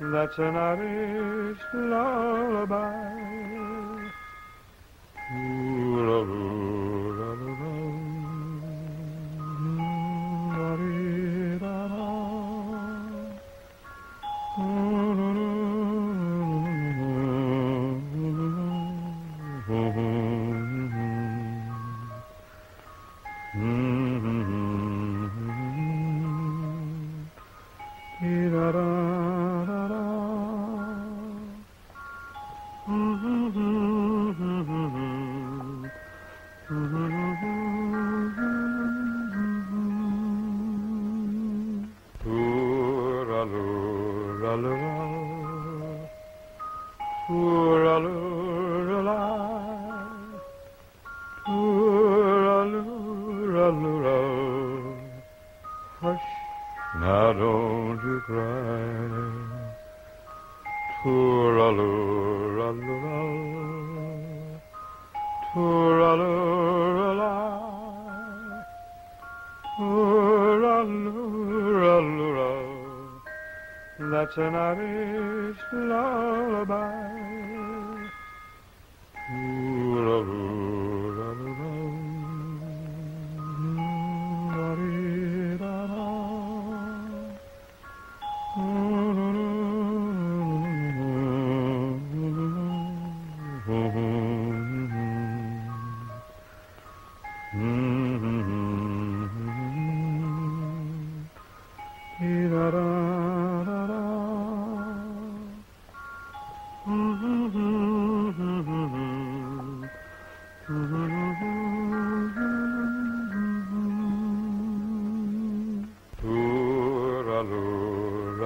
That's an Irish lullaby. Hush, now don't you cry. Tooraloo-ra-loo-ra. Tooraloo-ra-la. That's an Irish lullaby.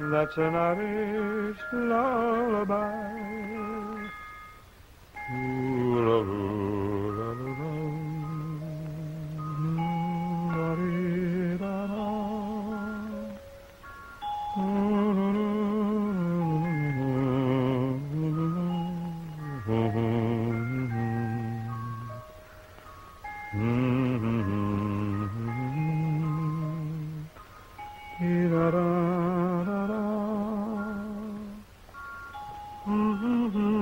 That's an Irish lullaby. Mm-hmm.